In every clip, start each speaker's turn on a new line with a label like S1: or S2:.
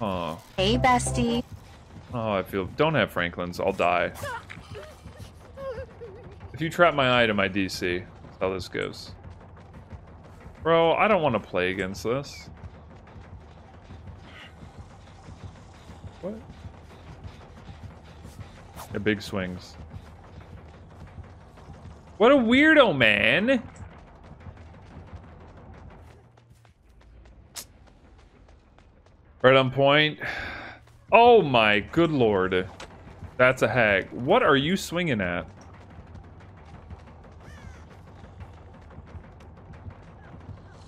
S1: Oh.
S2: Hey, bestie.
S1: Oh, I feel... Don't have Franklin's. I'll die. If you trap my item, I DC. That's how this goes. Bro, I don't want to play against this. What? Yeah, big swings. What a weirdo, man! Right on point. Oh my good lord. That's a hag. What are you swinging at?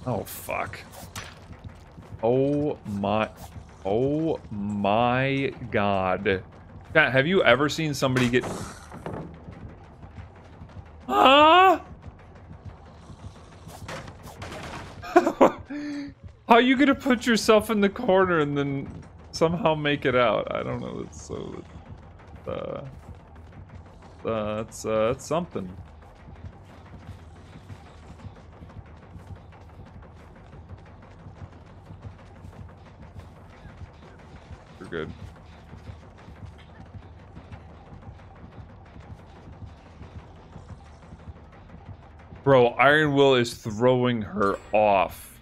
S1: Oh, fuck. Oh my... Oh my god. Have you ever seen somebody get... How are you gonna put yourself in the corner and then somehow make it out? I don't know. It's so... Uh, uh, that's, uh, that's something. We're good. Bro, Iron Will is throwing her off.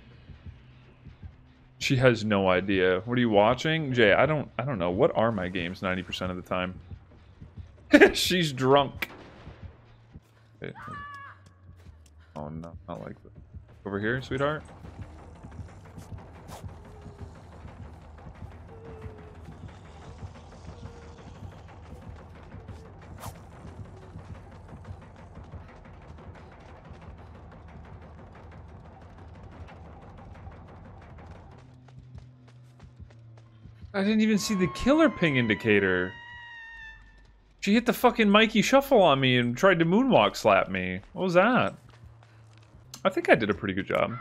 S1: She has no idea. What are you watching? Jay, I don't I don't know. What are my games 90% of the time? She's drunk. Oh no, not like that. Over here, sweetheart? I didn't even see the killer ping indicator. She hit the fucking Mikey Shuffle on me and tried to moonwalk slap me. What was that? I think I did a pretty good job.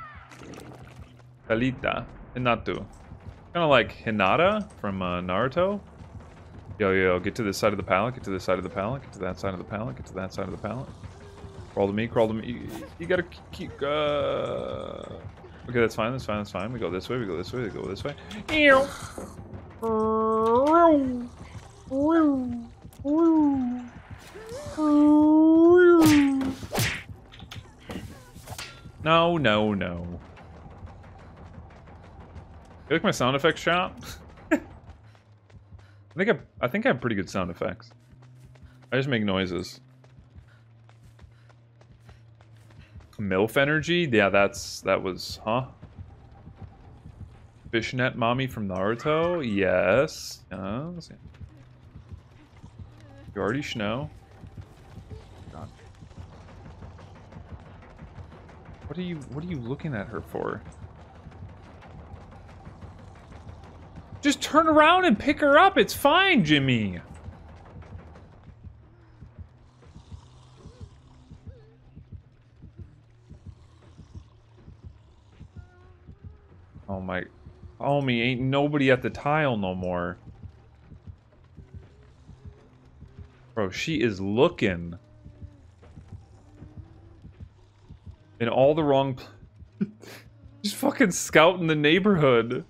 S1: Kalita. Hinatu. Kind of like Hinata from uh, Naruto. Yo, yo, get to this side of the pallet, get to this side of the pallet, get to that side of the pallet, get to that side of the pallet. Crawl to me, crawl to me. You, you gotta keep, uh... Okay, that's fine, that's fine, that's fine. We go this way, we go this way, we go this way. Ew. No, no, no. You like my sound effects shop? I think I, I think I have pretty good sound effects. I just make noises. MILF energy? Yeah, that's that was huh? Fishnet mommy from Naruto? Yes. Uh, yes. You already know. God. What are you what are you looking at her for? Just turn around and pick her up. It's fine, Jimmy. Oh my... Homie, ain't nobody at the tile no more. Bro, she is looking. In all the wrong... She's fucking scouting the neighborhood.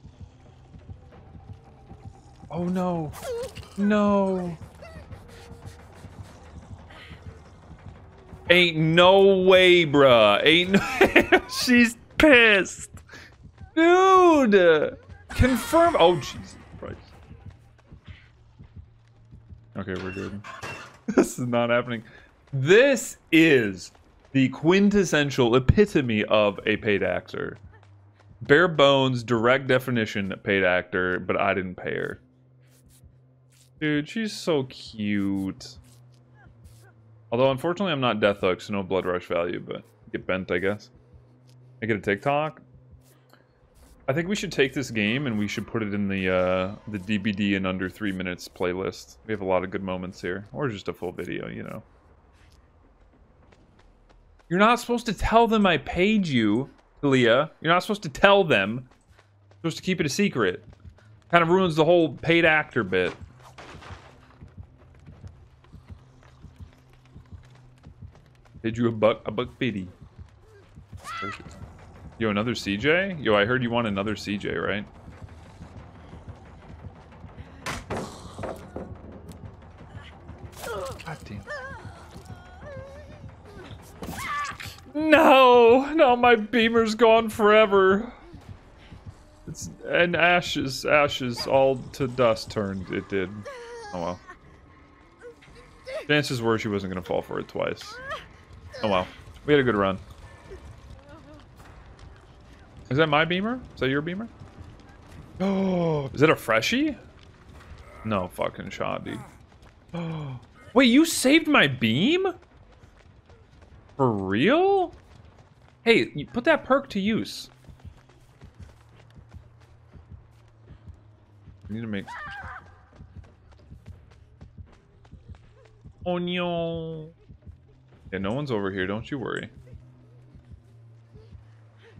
S1: Oh no. No. Ain't no way, bruh. Ain't no... She's pissed. Dude! Confirm. Oh, Jesus Christ. Okay, we're good. this is not happening. This is the quintessential epitome of a paid actor. Bare bones, direct definition paid actor, but I didn't pay her. Dude, she's so cute. Although, unfortunately, I'm not Death Hook, so no Blood Rush value, but get bent, I guess. Make it a TikTok? I think we should take this game and we should put it in the uh, the DBD in under three minutes playlist. We have a lot of good moments here, or just a full video, you know. You're not supposed to tell them I paid you, Leah. You're not supposed to tell them. You're supposed to keep it a secret. Kind of ruins the whole paid actor bit. Paid you a buck, a buck fifty. Yo, another CJ? Yo, I heard you want another CJ, right? No! Now my beamer's gone forever. It's and ashes, ashes, all to dust turned. It did. Oh well. Chances were she wasn't gonna fall for it twice. Oh well. We had a good run. Is that my beamer? Is that your beamer? Oh, is it a freshie? No fucking shot, dude. Oh, wait, you saved my beam? For real? Hey, you put that perk to use. I need to make... Onion. Yeah, no one's over here, don't you worry.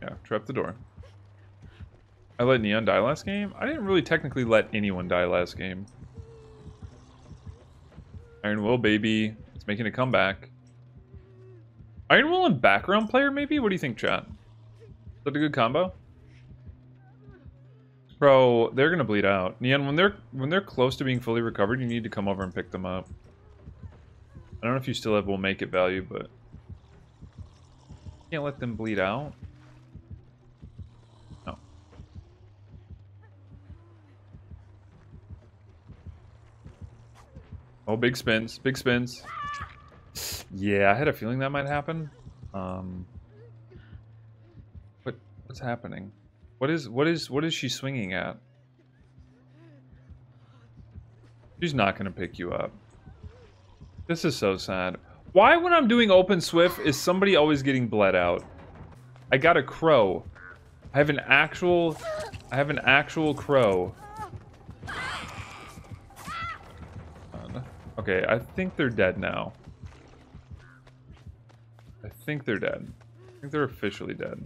S1: Yeah, trap the door. I let Neon die last game? I didn't really technically let anyone die last game. Iron Will, baby. It's making a comeback. Iron Will and background player, maybe? What do you think, chat? Is that a good combo? Bro, they're gonna bleed out. Neon, when they're when they're close to being fully recovered, you need to come over and pick them up. I don't know if you still have We'll Make It value, but can't let them bleed out. Oh, big spins, big spins. Yeah, I had a feeling that might happen. Um, what what's happening? What is what is what is she swinging at? She's not gonna pick you up. This is so sad. Why, when I'm doing open swift, is somebody always getting bled out? I got a crow. I have an actual... I have an actual crow. Okay, I think they're dead now. I think they're dead. I think they're officially dead.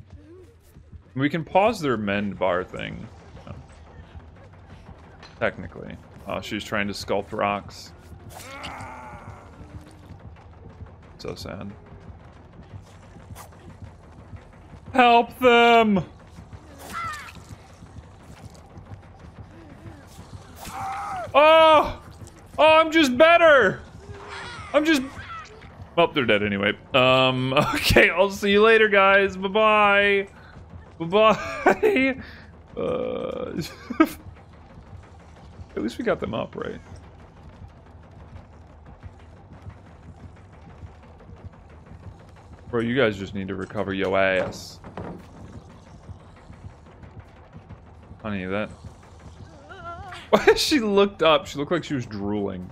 S1: We can pause their mend bar thing. Technically. Oh, she's trying to sculpt rocks. So sad. Help them! Oh! Oh, I'm just better! I'm just... Oh, they're dead anyway. Um, okay, I'll see you later, guys. Bye-bye. Bye-bye. Uh, at least we got them up, right? Bro, you guys just need to recover your ass. Honey, that... Why she looked up? She looked like she was drooling.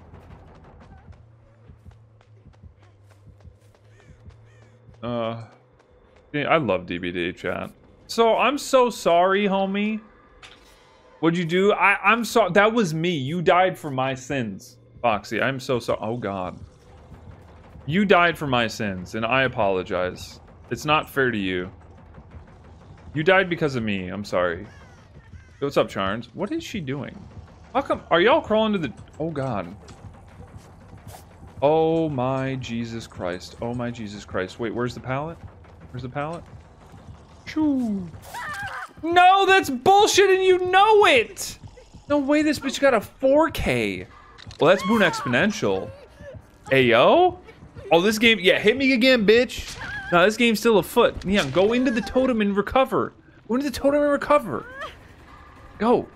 S1: Uh... I love DBD chat. So, I'm so sorry, homie. What'd you do? I, I'm sorry. That was me. You died for my sins. Foxy, I'm so sorry. Oh, God. You died for my sins, and I apologize. It's not fair to you. You died because of me. I'm sorry. What's up, Charns? What is she doing? How come? Are y'all crawling to the... Oh, God. Oh, my Jesus Christ. Oh, my Jesus Christ. Wait, where's the pallet? Where's the pallet? No, that's bullshit, and you know it! No way this bitch got a 4K. Well, that's Boon Exponential. Ayo? Oh, this game, yeah, hit me again, bitch. No, this game's still afoot. Yeah, go into the totem and recover. Go into the totem and recover. Go.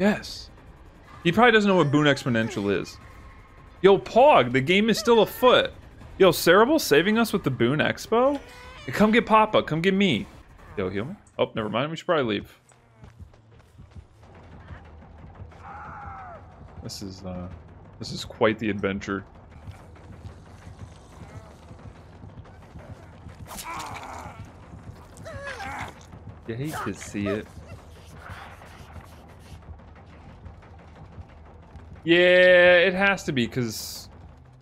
S1: Yes. He probably doesn't know what Boon Exponential is. Yo, Pog, the game is still afoot. Yo, Cerebral saving us with the Boon Expo? Come get Papa, come get me. Yo, heal me. Oh, never mind, we should probably leave. This is, uh... This is quite the adventure. You hate to see it. Yeah, it has to be because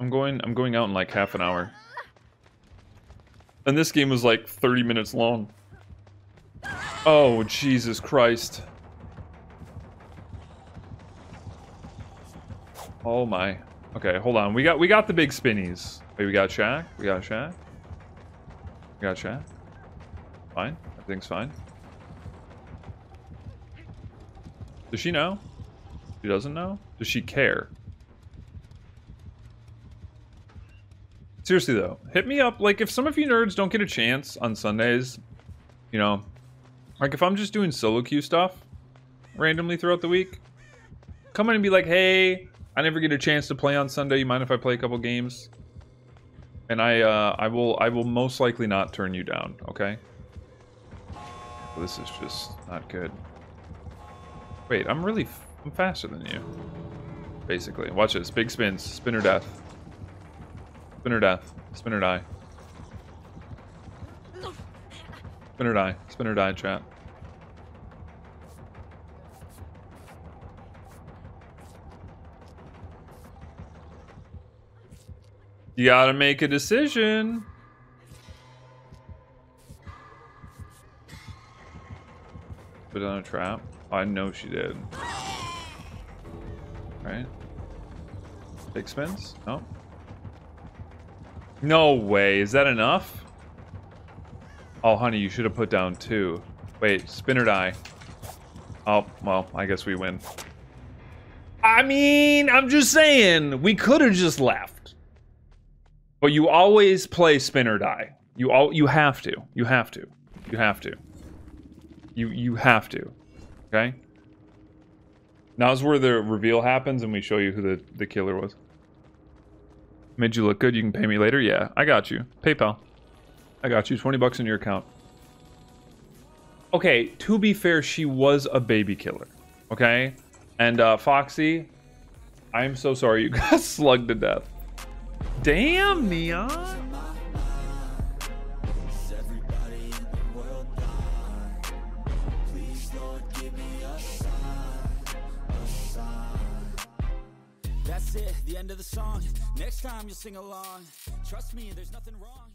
S1: I'm going I'm going out in like half an hour. And this game was like 30 minutes long. Oh, Jesus Christ. Oh my. Okay, hold on. We got we got the big spinnies. Wait, we got Shaq. We got Shaq. We got Shaq. Fine. Everything's fine. Does she know? She doesn't know? Does she care? Seriously though, hit me up. Like if some of you nerds don't get a chance on Sundays, you know, like if I'm just doing solo queue stuff randomly throughout the week, come in and be like, hey, I never get a chance to play on Sunday. You mind if I play a couple games? And I, uh, I will, I will most likely not turn you down. Okay. This is just not good. Wait, I'm really, I'm faster than you. Basically, watch this. Big spins, spinner death. Spinner death. Spinner die. Spinner die. Spin or die, chat. You gotta make a decision. Put on a trap. I know she did. Right? Big spins? No. No way. Is that enough? Oh, honey, you should have put down two. Wait, spin or die. Oh, well, I guess we win. I mean, I'm just saying, we could have just left. But you always play spin or die. You all you have to. You have to. You have to. You you have to. Okay? Now's where the reveal happens and we show you who the, the killer was. Made you look good. You can pay me later. Yeah, I got you. PayPal. I got you. 20 bucks in your account. Okay, to be fair, she was a baby killer. Okay? And uh, Foxy, I'm so sorry you got slugged to death. Damn, Neon. End of the song. Next time you'll sing along. Trust me, there's nothing wrong.